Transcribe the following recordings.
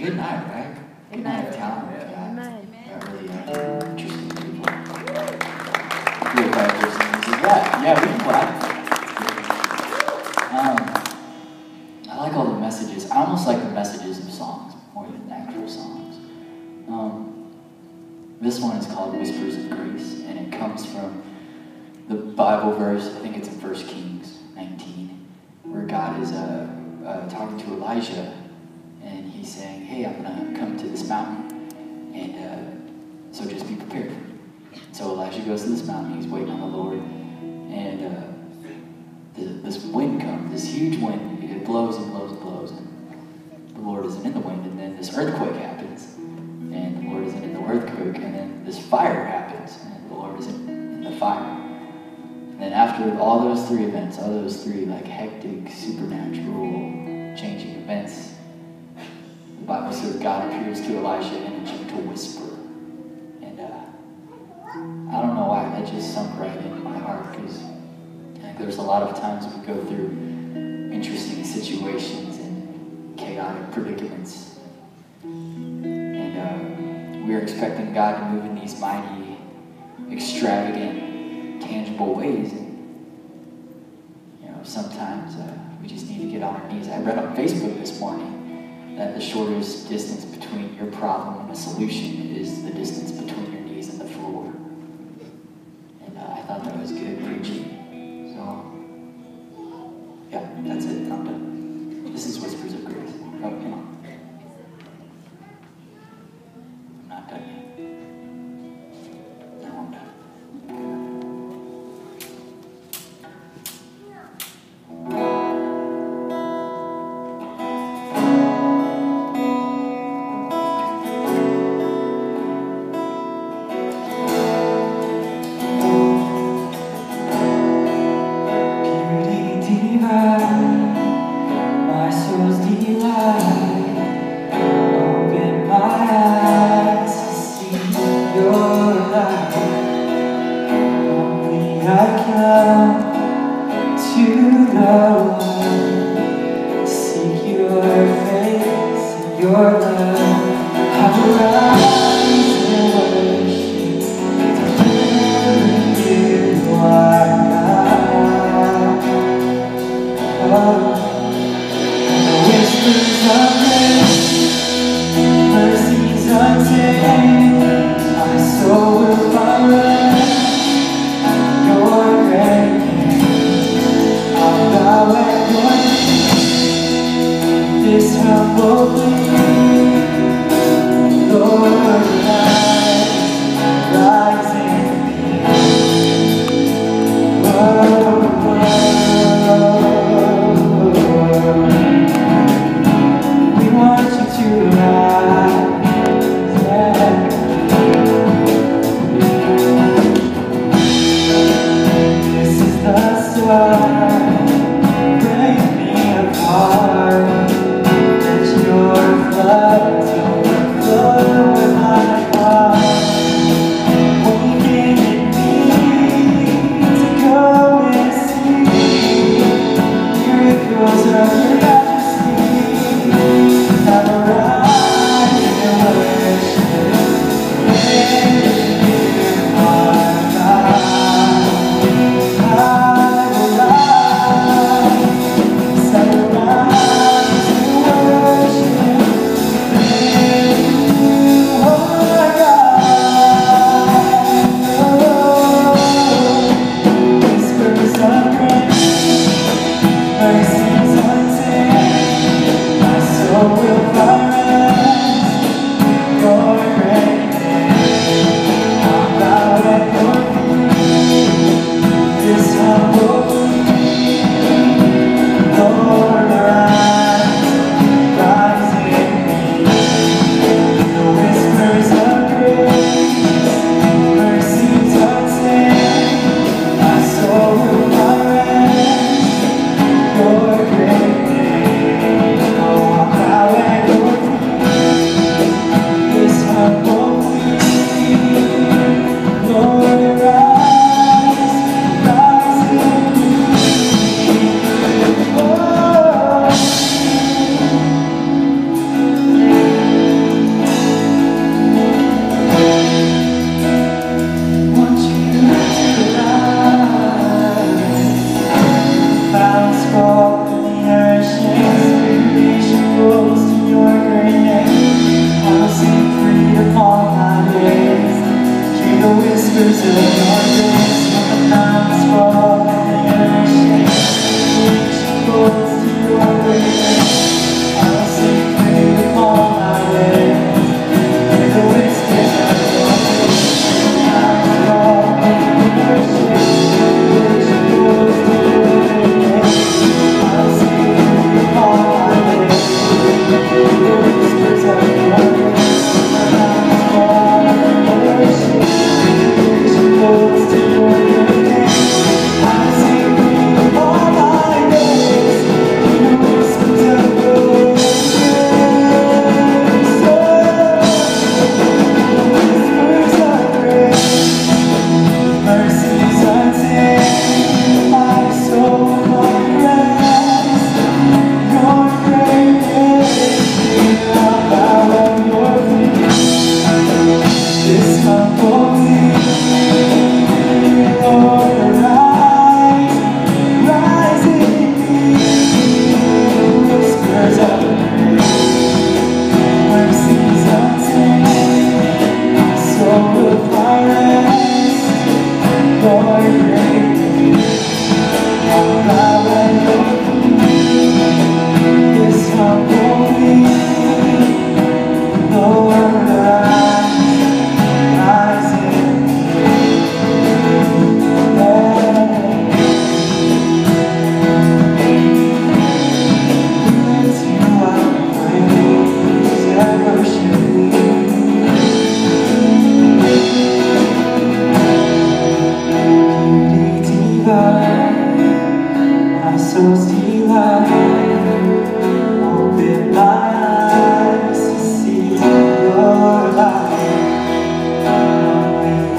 Good night, right? Good night. talent. Good night. Really uh, interesting people. Person. He said, yeah, yeah, we can clap. Um, I like all the messages. I almost like the messages of songs more than actual songs. Um, this one is called Whispers of Grace, and it comes from the Bible verse, I think it's in 1 Kings 19, where God is uh, uh, talking to Elijah, he's saying, hey, I'm going to come to this mountain, and uh, so just be prepared. So Elijah goes to this mountain, he's waiting on the Lord, and uh, the, this wind comes, this huge wind, it blows and blows and blows, and the Lord isn't in the wind, and then this earthquake happens, and the Lord isn't in the earthquake, and then this fire happens, and the Lord isn't in the fire. And then after all those three events, all those three like hectic, supernatural, God appears to Elisha in a gentle whisper. And uh, I don't know why, that just sunk right in my heart because there's a lot of times we go through interesting situations and chaotic predicaments. And uh, we're expecting God to move in these mighty, extravagant, tangible ways. And, you know, sometimes uh, we just need to get on our knees. I read on Facebook this morning that the shortest distance between your problem and a solution is the distance between your knees and the floor. And uh, I thought that was good preaching. So, yeah, that's it. I'm done. I come Yeah.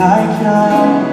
I can